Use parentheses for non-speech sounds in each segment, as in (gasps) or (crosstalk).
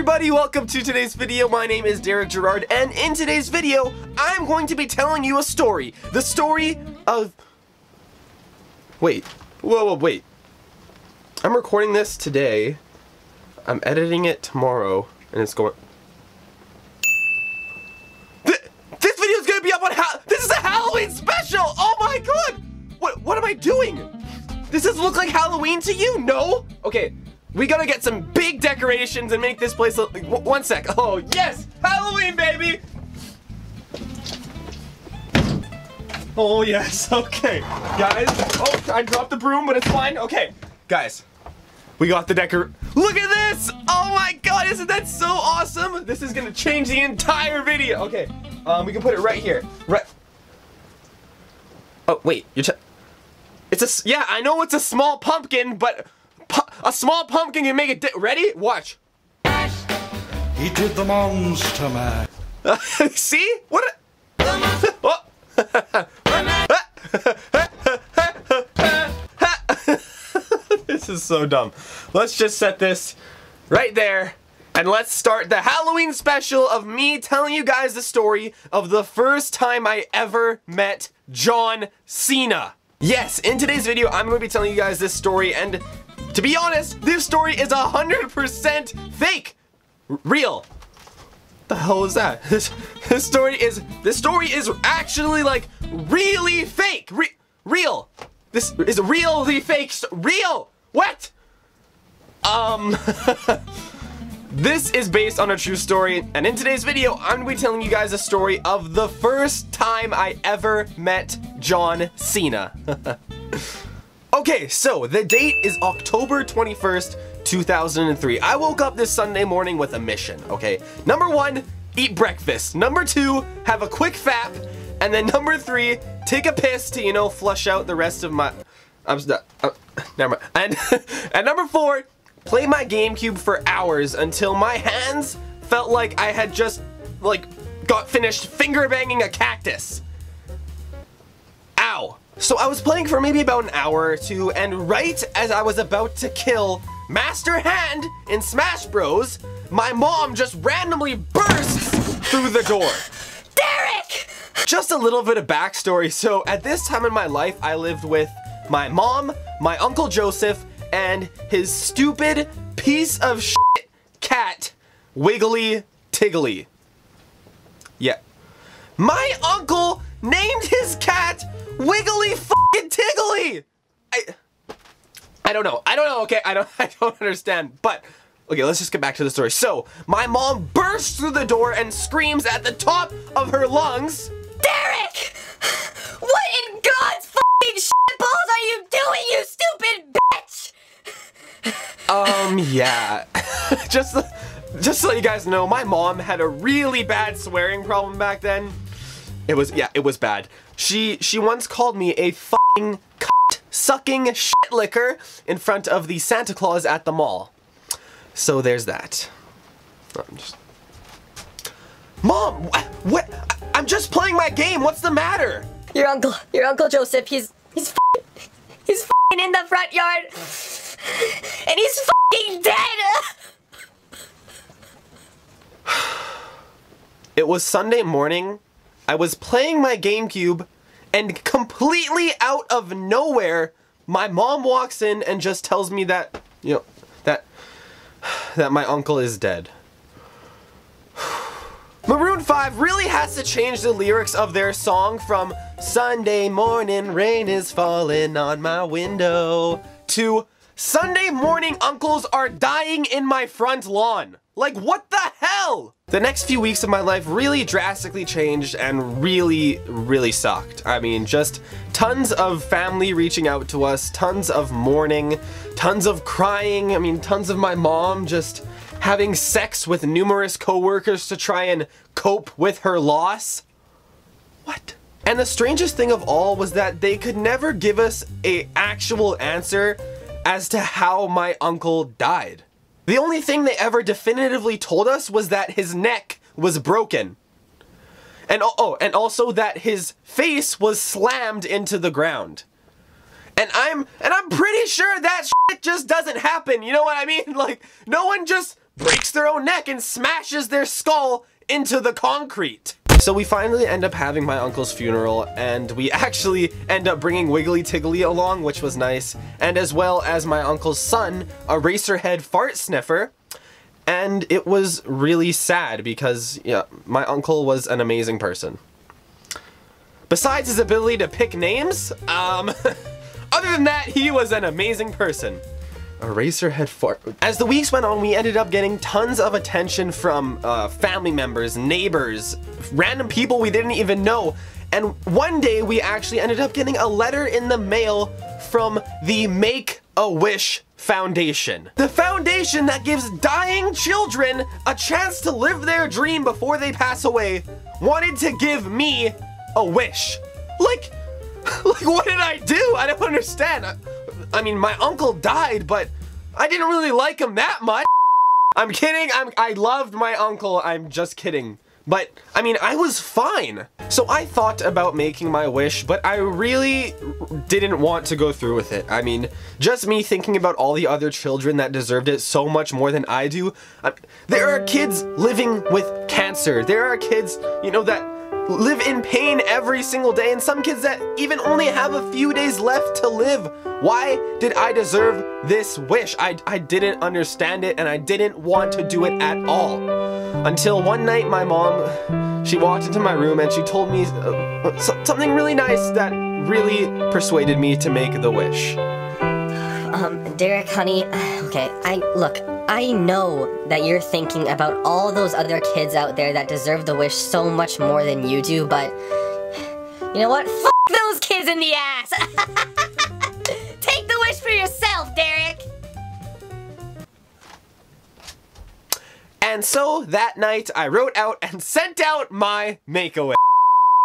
everybody, welcome to today's video. My name is Derek Gerard, and in today's video, I'm going to be telling you a story. The story of... Wait. Whoa, whoa, wait. I'm recording this today. I'm editing it tomorrow, and it's going... Th this video is gonna be up on how... This is a Halloween special! Oh my god! What, what am I doing? This Does this look like Halloween to you? No? Okay, we gotta get some big decorations and make this place look. One sec. Oh, yes! Halloween, baby! Oh, yes. (laughs) Okay. Guys. Oh, I dropped the broom, but it's fine. Okay. Guys. We got the decor. Look at this! Oh my god, isn't that so awesome? This is gonna change the entire video. Okay. Um, we can put it right here. Right. Oh, wait. You're It's a. Yeah, I know it's a small pumpkin, but a small pumpkin can make it. Ready? Watch. He did the monster man. (laughs) See? What? oh. (laughs) this is so dumb. Let's just set this right there. And let's start the Halloween special of me telling you guys the story of the first time I ever met John Cena. Yes, in today's video, I'm going to be telling you guys this story, and to be honest, this story is 100% fake. R real. The hell is that? (laughs) This this story is this story is actually like really fake. Re real. This is really fake. Real. What? Um (laughs) This is based on a true story, and in today's video, I'm gonna be telling you guys a story of the first time I ever met John Cena. (laughs) Okay, so the date is October 21st, 2003. I woke up this Sunday morning with a mission, okay? Number one, eat breakfast. Number two, have a quick fap. And then (laughs) number three, take a piss to, you know, flush out the rest of my... I'm uh, never mind. And, (laughs) and number four, play my GameCube for hours until my hands felt like I had just, like, got finished finger banging a cactus. So I was playing for maybe about an hour or two, and right as I was about to kill Master Hand in Smash Bros, my mom just randomly bursts through the door. Derek! Just a little bit of backstory. So at this time in my life, I lived with my mom, my uncle Joseph, and his stupid piece of shit cat, Wiggly Tiggly. Yeah. My uncle named his cat Wiggly fucking Tiggly! I... I don't know. I don't know. Okay, I don't (laughs) I don't understand. But okay, let's just get back to the story. So, my mom bursts through the door and screams at the top of her lungs, "Derek! What in God's fucking shitballs are you doing, you stupid bitch?" Um, (laughs) yeah. (laughs) just just so you guys know, my mom had a really bad swearing problem back then. It was yeah, it was bad. She she once called me a fucking cunt sucking shit licker in front of the Santa Claus at the mall. So there's that. I'm just Mom, what, what? I'm just playing my game. What's the matter? Your uncle, your uncle Joseph, he's he's he's in the front yard, and he's fucking dead. it was Sunday morning I was playing my GameCube and completely out of nowhere, my mom walks in and just tells me that, you know, that, that my uncle is dead. (sighs) Maroon 5 really has to change the lyrics of their song from Sunday morning rain is falling on my window to Sunday morning uncles are dying in my front lawn. Like, what the hell? The next few weeks of my life really drastically changed and really, really sucked. I mean, just tons of family reaching out to us, tons of mourning, tons of crying, I mean, tons of my mom just having sex with numerous coworkers to try and cope with her loss. What? And the strangest thing of all was that they could never give us a actual answer as to how my uncle died. The only thing they ever definitively told us was that his neck was broken. And oh, and also that his face was slammed into the ground. And I'm and I'm pretty sure that shit just doesn't happen. You know what I mean? (laughs) Like no one just breaks their own neck and smashes their skull into the concrete. So we finally end up having my uncle's funeral, and we (laughs) actually end up bringing Wiggly Tiggly along, which was nice, and as well as my uncle's son, Eraserhead fart sniffer, and it was really sad because, yeah, my uncle was an amazing person. Besides his ability to pick names, um, (laughs) other than that, he was an amazing person. Eraserhead fart. As the weeks went on, we ended up getting tons of attention from uh, family members, neighbors, random people we didn't even know. And one day we actually ended up getting a letter in the mail from the Make a Wish Foundation. The foundation that gives dying children a chance to live their dream before they pass away wanted to give me a wish. Like, (laughs) like what did I do? I don't understand. I, mean, my uncle died, but I didn't really like him that much. I'm kidding. I'm I loved my uncle. I'm just kidding. But, I mean, I was fine. So I thought about making my wish, but I really didn't want to go through with it. I mean, just me thinking about all the other children that deserved it so much more than I do. I, there are kids living with cancer. There are kids, you know, that live in pain every single day and some kids that even only have a few days left to live. Why did I deserve this wish? I, I didn't understand it and I didn't want to do it at all. Until one night my mom, she walked into my room and she told me uh, something really nice that really persuaded me to make the wish. Um, Derek, honey, (sighs) okay, I, look, I know that you're thinking about all those other kids out there that deserve the wish so much more than you do, but you know what? F those kids in the ass! (laughs) Take the wish for yourself, Derek! And so that night, I wrote out and sent out my make-a-wish.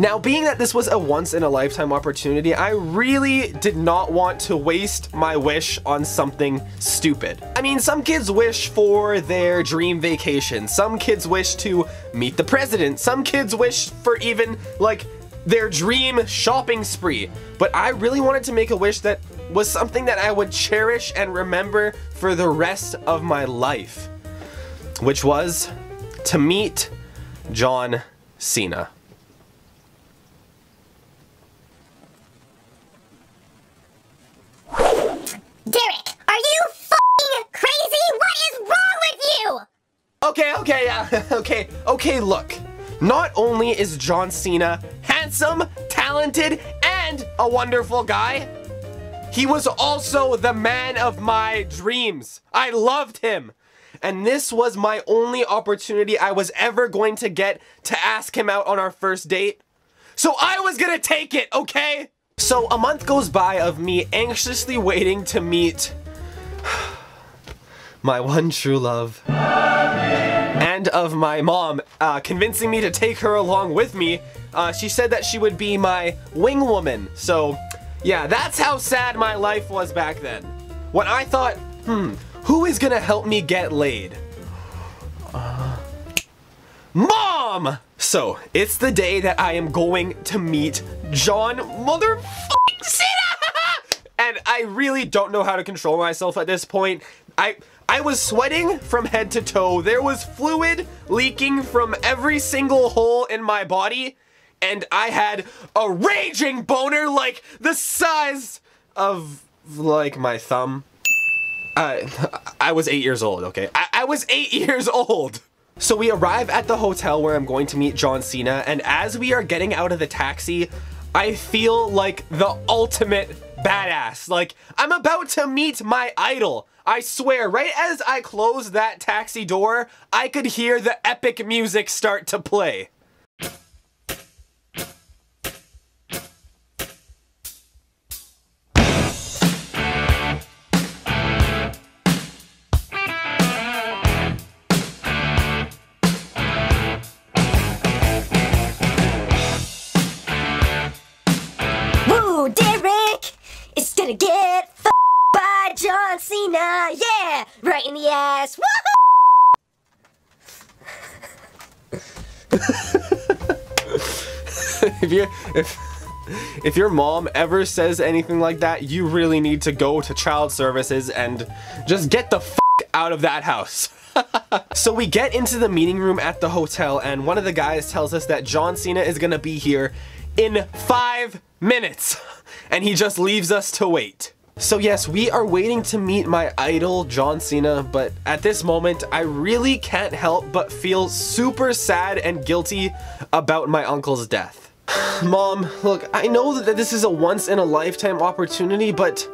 Now, being that this was a once in a lifetime opportunity, I really did not want to waste my wish on something stupid. I mean, some kids wish for their dream vacation. Some kids wish to meet the president. Some kids wish for even like their dream shopping spree. But I really wanted to make a wish that was something that I would cherish and remember for the rest of my life. Which was to meet John Cena. Derek, are you fucking crazy? What is wrong with you? Okay, okay, (laughs) okay, okay, look. Not only is John Cena handsome, talented, and a wonderful guy, he was also the man of my dreams. I loved him. And this was my only opportunity I was ever going to get to ask him out on our first date. So I was gonna take it, okay? So a month goes by of me anxiously waiting to meet (sighs) my one true love. And of my mom uh, convincing me to take her along with me. Uh, she said that she would be my wing woman. So yeah, that's how sad my life was back then. When I thought, hmm, who is gonna help me get laid? Uh, Mom! So, it's the day that I am going to meet John motherfucking Cena! (laughs) and I really don't know how to control myself at this point. I I was sweating from head to toe. There was fluid leaking from every single hole in my body. And I had a raging boner like the size of like my thumb. I, I was eight years old, okay? I, I was eight (laughs) years old! So we arrive at the hotel where I'm going to meet John Cena, and as we are getting out of the taxi, I feel like the ultimate badass. Like, I'm about to meet my idol. I swear, right as I closed that taxi door, I could hear the epic music start to play. Right in the ass! (laughs) If you if if your mom ever says anything like that, you really need to go to child services and just get the f out of that house. (laughs) so we get into the meeting room at the hotel, and one of the guys tells us that John Cena is gonna be here in five minutes. (laughs) And he just leaves us to wait. So yes, we are waiting to meet my idol, John Cena, but at this moment, I really can't help but feel super sad and guilty about my uncle's death. (sighs) Mom, look, I know that this is a once in a lifetime opportunity, but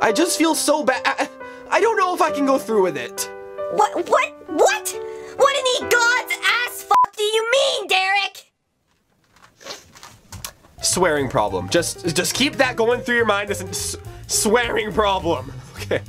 I just feel so bad. I, I don't know if I can go through with it. What? What? What? What in the God's ass fuck do you mean, Derek? Swearing problem. Just just keep that going through your mind. This swearing problem. Okay.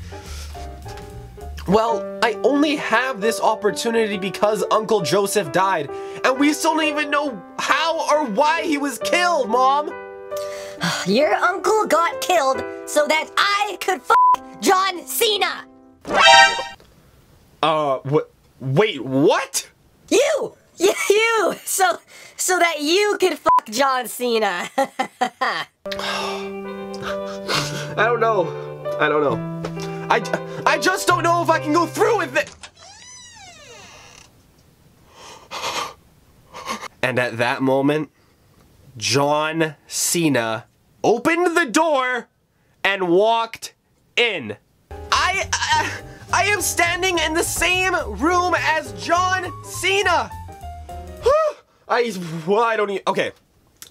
Well, I only have this opportunity because Uncle Joseph died, and we still don't even know how or why he was killed, Mom. (sighs) Your uncle got killed so that I could fuck John Cena. Uh, what? Wait, what? You, you, (laughs) you. So, so that you could fuck John Cena. (laughs) I don't know. I, I just don't know if I can go through with it. And at that moment, John Cena opened the door and walked in. I, I, I am standing in the same room as John Cena. I, well, I don't even, okay.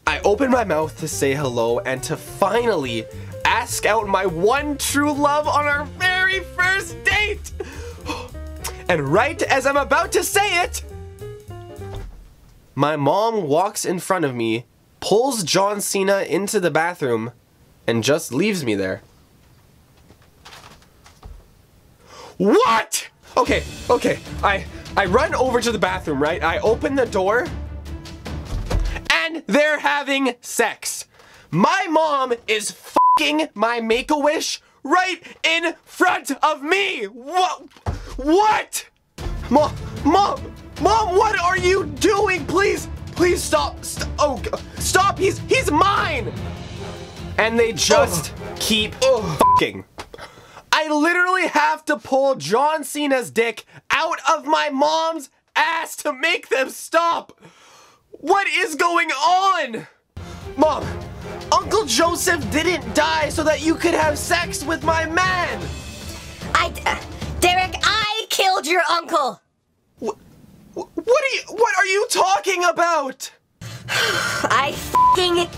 I opened my mouth to say hello and to finally ask out my one true love on our very first date. (gasps) And right as I'm about to say it, my mom walks in front of me, pulls John Cena into the bathroom, and just leaves me there. What? Okay, okay. I I run over to the bathroom, right? I open the door and they're having sex. My mom is my make-a-wish right in front of me. What? What? Mom, mom, mom, what are you doing? Please, please stop. St- oh, stop. He's he's mine. And they just keep fucking. I literally have to pull John Cena's dick out of my mom's ass to make them stop. What is going on? Mom, Uncle Joseph didn't die so that you could have sex with my man. I, uh, Derek, I killed your uncle. Wh- What are you what are you talking about? (sighs) I fucking,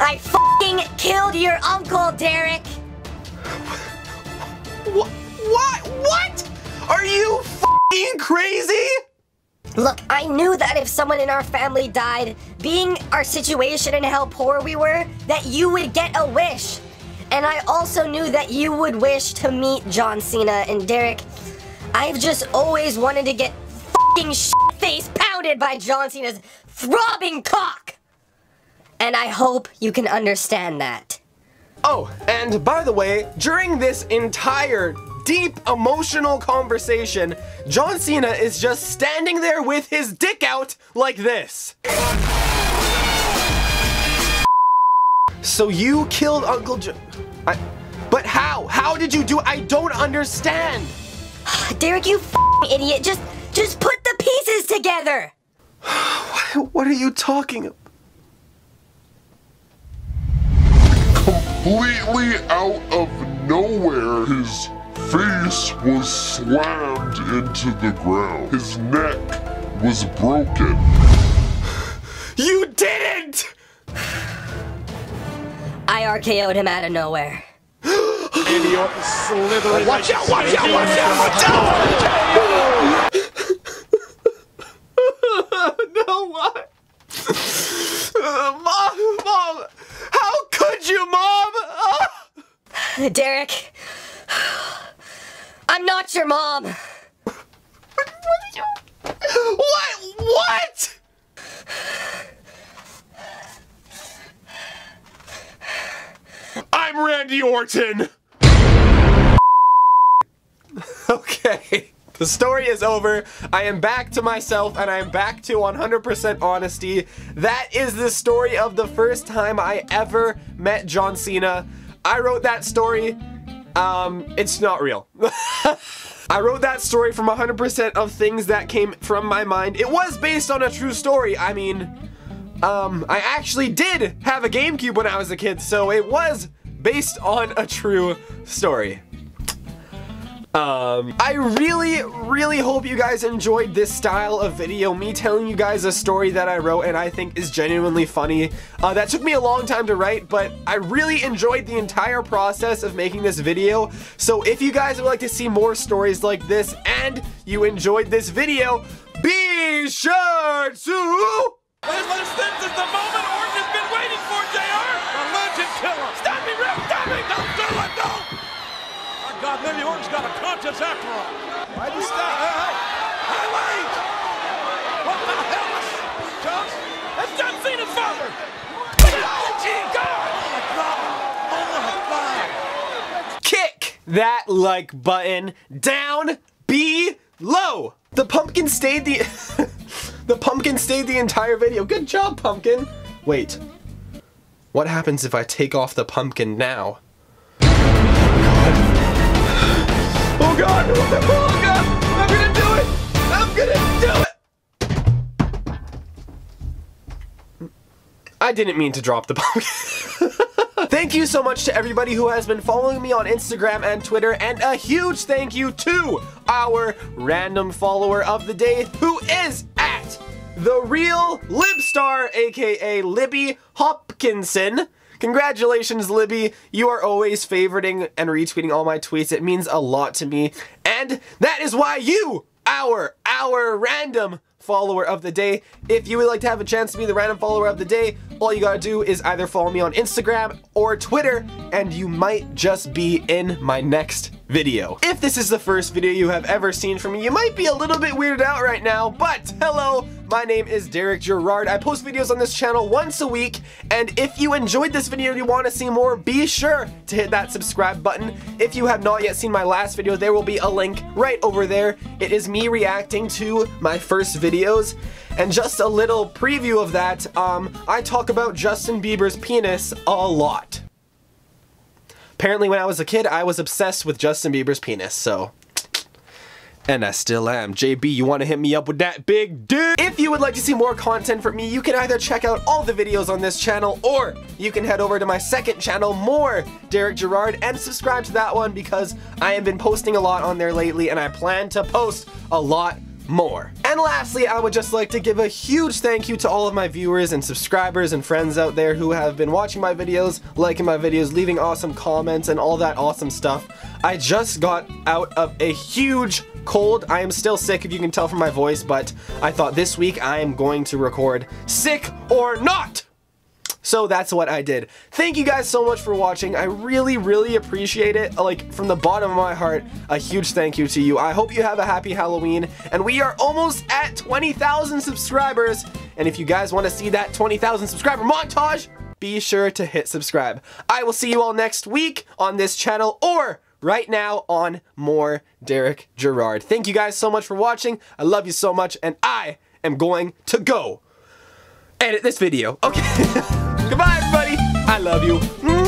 I fucking killed your uncle, Derek. What what what? Are you fucking crazy? Look, I knew that if someone in our family died, being our situation and how poor we were, that you would get a wish. And I also knew that you would wish to meet John Cena and Derek. I've just always wanted to get fucking face pounded by John Cena's throbbing cock. And I hope you can understand that. Oh, and by the way, during this entire deep emotional conversation, John Cena is just standing there with his dick out like this. So you killed Uncle Jo- I- But how? How did you do I don't understand. (sighs) Derek, you fucking idiot, just just put the pieces together. (sighs) What are you talking about? completely out of nowhere, his face was slammed into the ground. His neck was broken. You didn't! I RKO'd him out of nowhere. Watch out, watch out, watch out, watch out! no, what? Uh, mom, mom, how could you, mom? Ah! Derek, I'm not your mom. What? What? I'm Randy Orton. Okay. The story is over. I am back to myself and I am back to 100% honesty. That is the story of the first time I ever met John Cena. I wrote that story. Um, it's not real. (laughs) I wrote that story from 100% of things that came from my mind. It was based on a true story. I mean, um, I actually did have a GameCube when I was a kid, so it was based on a true story. Um, I really, really hope you guys enjoyed this style of video, me telling you guys a story that I wrote and I think is genuinely funny. Uh, that took me a long time to write, but I really enjoyed the entire process of making this video. So if you guys would like to see more stories like this and you enjoyed this video, be sure to... This, this is the moment Orton has been waiting for, JR! The legend killer! God, maybe Orton's got a conscience after all. Why'd you stop? Hey, hey! Hey, wait! What the hell is... John? That's John Cena's father! Oh, God! Oh, my God! Oh, my God! kick that like button down below. The pumpkin stayed the (laughs) the pumpkin stayed the entire video. Good job, pumpkin. Wait. What happens if I take off the pumpkin now? God! Oh god! I'm gonna do it! I'm gonna do it! I didn't mean to drop the (laughs) pumpkin. Thank you so much to everybody who has been following me on Instagram and Twitter, and a huge thank you to our random follower of the day, who is at the real Libstar, aka Libby Hopkinson. Congratulations, Libby. You are always favoriting and retweeting all my tweets. It means a lot to me. And that is why you, our, our random follower of the day. If you would like to have a chance to be the random follower of the day, all you gotta do is either follow me on Instagram or Twitter, and you might just be in my next video. If this is the first video you have ever seen from me, you might be a little bit weirded out right now, but hello, my name is Derek Gerard. I post videos on this channel once a week, and if you enjoyed this video and you want to see more, be sure to hit that subscribe button. If you have not yet seen my last video, there will be a link right over there. It is me reacting to my first videos, and just a little preview of that, um, I talk about Justin Bieber's penis a lot. Apparently when I was a kid, I was obsessed with Justin Bieber's penis, so and I still am. JB, you want to hit me up with that big dick? If you would like to see more content from me, you can either check out all the videos on this channel, or you can head over to my second channel, More Derek Gerard, and subscribe to that one because I have been posting a lot on there lately, and I plan to post a lot more. And lastly, I would just like to give a huge thank you to all of my viewers and subscribers and friends out there who have been watching my videos, liking my videos, leaving awesome comments, and all that awesome stuff. I just got out of a huge cold. I am still sick if you can tell from my voice, but I thought this week I am going to record sick or not. So that's what I did. Thank you guys so much for watching. I really, really appreciate it. Like, from the bottom of my heart, a huge thank you to you. I hope you have a happy Halloween. And we are almost at 20,000 subscribers. And if you guys want to see that 20,000 subscriber montage, be sure to hit subscribe. I will see you all next week on this channel or right now on more Derek Gerard. Thank you guys so much for watching. I love you so much, and I am going to go edit this video. Okay. (laughs) I love you.